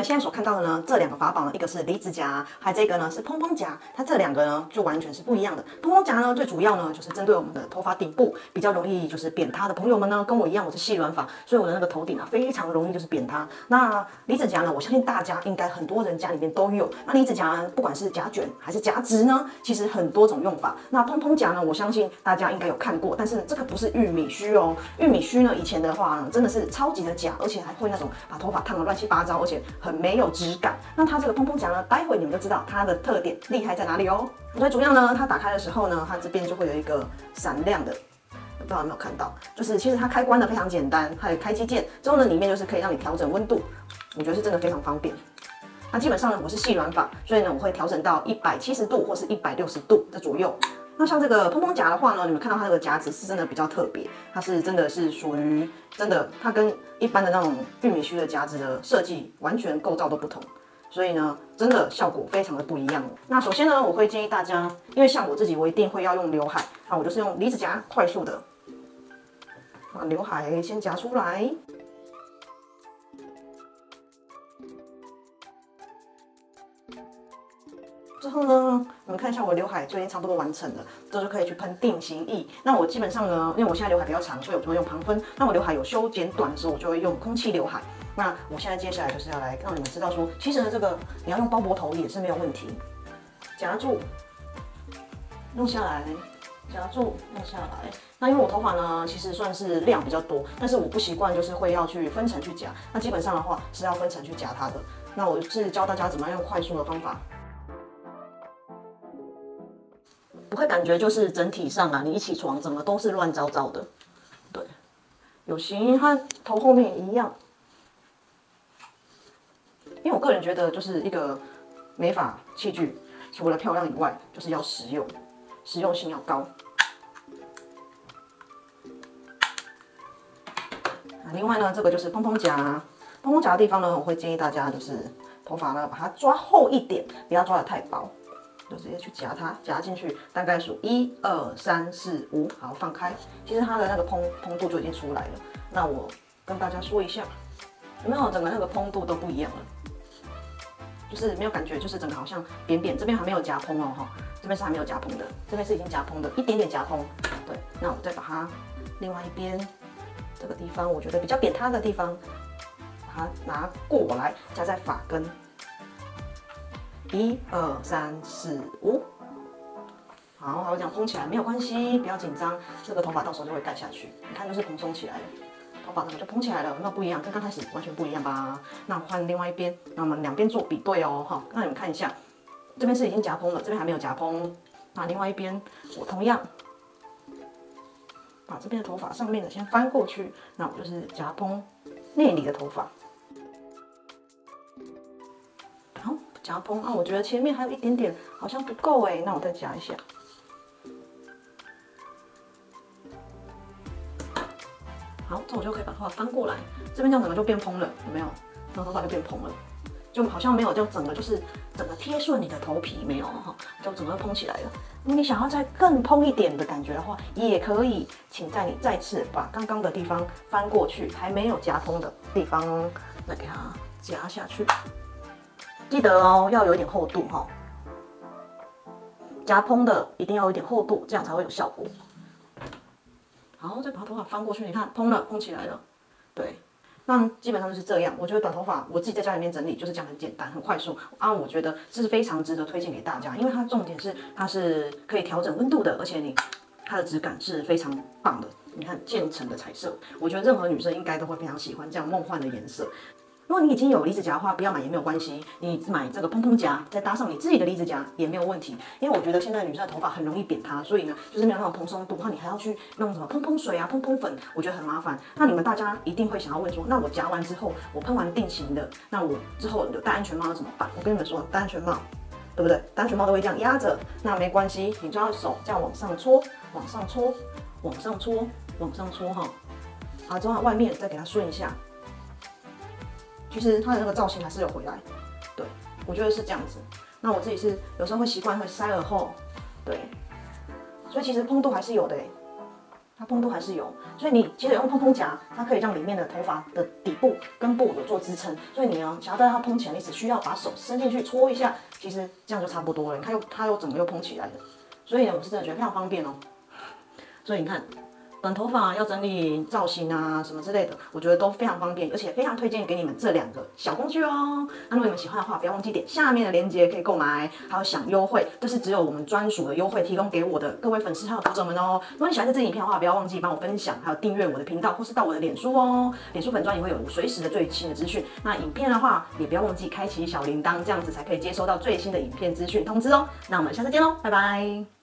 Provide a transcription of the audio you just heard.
们现在所看到的呢，这两个法宝呢，一个是离子夹，还有这个呢是蓬蓬夹，它这两个呢就完全是不一样的。蓬蓬夹呢，最主要呢就是针对我们的头发顶部比较容易就是扁塌的朋友们呢，跟我一样，我是细软发，所以我的那个头顶啊非常容易就是扁塌。那离子夹呢，我相信大家应该很多人家里面都有。那离子夹不管是夹卷还是夹直呢，其实很多种用法。那蓬蓬夹呢，我相信大家应该有看过，但是这个不是玉米须哦，玉米须呢以前的话呢，真的是超级的假，而且还会那种把头发烫得乱七八糟，而且很没有质感。那它这个蓬蓬夹呢，待会你们就知道它的特点厉害在哪里哦。最主要呢，它打开的时候呢，它这边就会有一个闪亮的，不知道有没有看到？就是其实它开关的非常简单，还有开机键，之后呢里面就是可以让你调整温度，我觉得是真的非常方便。那基本上呢，我是细软发，所以呢我会调整到一百七十度或是一百六十度的左右。那像这个蓬蓬夹的话呢，你们看到它这个夹子是真的比较特别，它是真的是属于真的，它跟一般的那种玉米须的夹子的设计完全构造都不同，所以呢，真的效果非常的不一样。那首先呢，我会建议大家，因为像我自己，我一定会要用刘海，那我就是用离子夹快速的把刘海先夹出来。之后呢，你们看一下我刘海就已经差不多完成了，这就可以去喷定型液。那我基本上呢，因为我现在刘海比较长，所以我就会用旁分。那我刘海有修剪短的时候，我就会用空气刘海。那我现在接下来就是要来让你们知道说，其实呢，这个你要用包脖头也是没有问题。夹住，弄下来，夹住，弄下来。那因为我头发呢，其实算是量比较多，但是我不习惯就是会要去分层去夹。那基本上的话是要分层去夹它的。那我是教大家怎么样用快速的方法。不会感觉就是整体上啊，你一起床怎么都是乱糟糟的，对，有型，它头后面一样。因为我个人觉得，就是一个美发器具，除了漂亮以外，就是要实用，实用性要高。另外呢，这个就是蓬蓬夹，蓬蓬夹的地方呢，我会建议大家就是头发呢，把它抓厚一点，不要抓得太薄。就直接去夹它，夹进去，大概数一二三四五，好放开。其实它的那个蓬蓬度就已经出来了。那我跟大家说一下，有没有整个那个蓬度都不一样了？就是没有感觉，就是整个好像扁扁，这边还没有夹蓬哦哈，这边是还没有夹蓬的，这边是已经夹蓬的，一点点夹蓬。对，那我再把它另外一边这个地方，我觉得比较扁塌的地方，把它拿过来夹在发根。一二三四五，好，还会这样蓬起来，没有关系，不要紧张，这个头发到时候就会盖下去。你看，就是蓬松起来了，头发怎么就蓬起来了？那不一样？跟刚开始完全不一样吧？那我换另外一边，那我们两边做比对哦，哈，那你们看一下，这边是已经夹蓬了，这边还没有夹蓬。那另外一边，我同样把这边的头发上面的先翻过去，那我就是夹蓬内里的头发。夹蓬啊，我觉得前面还有一点点，好像不够哎，那我再夹一下。好，这我就可以把头发翻过来，这边这样整个就变蓬了，有没有？那头发就变蓬了，就好像没有，就整个就是整个贴顺你的头皮，没有哈，就整个蓬起来了。如果你想要再更蓬一点的感觉的话，也可以，请在你再次把刚刚的地方翻过去，还没有夹蓬的地方，再给它夹下去。记得哦，要有一点厚度哈，夹蓬的一定要有一点厚度，这样才会有效果。好，再把头发翻过去，你看蓬了，蓬起来了。对，那基本上就是这样。我觉得短头发我自己在家里面整理就是这样，很简单，很快速啊。我觉得这是非常值得推荐给大家，因为它重点是它是可以调整温度的，而且你它的质感是非常棒的。你看渐层的彩色，我觉得任何女生应该都会非常喜欢这样梦幻的颜色。如果你已经有离子夹的话，不要买也没有关系。你买这个蓬蓬夹，再搭上你自己的离子夹也没有问题。因为我觉得现在女生的头发很容易扁塌，所以呢，就是没有那种蓬松度，然后你还要去弄什么蓬蓬水啊、蓬蓬粉，我觉得很麻烦。那你们大家一定会想要问说，那我夹完之后，我喷完定型的，那我之后有戴安全帽要怎么办？我跟你们说，戴安全帽，对不对？安全帽都会这样压着，那没关系，你就要手这样往上搓，往上搓，往上搓，往上搓哈。好，之后外面再给它顺一下。其实它的那个造型还是有回来，对我觉得是这样子。那我自己是有时候会习惯会塞耳后，对，所以其实蓬度还是有的它蓬度还是有，所以你其实用蓬蓬夹，它可以让里面的头发的底部、根部有做支撑。所以你呢，想要让它蓬起来，你只需要把手伸进去搓一下，其实这样就差不多了。你看又它又怎么又蓬起来了？所以呢，我是真的觉得非常方便哦。所以你看。短头发要整理造型啊，什么之类的，我觉得都非常方便，而且非常推荐给你们这两个小工具哦。那如果你们喜欢的话，不要忘记点下面的链接可以购买，还有享优惠，这是只有我们专属的优惠，提供给我的各位粉丝还有读者们哦。如果你喜欢这支影片的话，不要忘记帮我分享，还有订阅我的频道，或是到我的脸书哦，脸书粉专也会有随时的最新的资讯。那影片的话，也不要忘记开启小铃铛，这样子才可以接收到最新的影片资讯通知哦。那我们下次见喽，拜拜。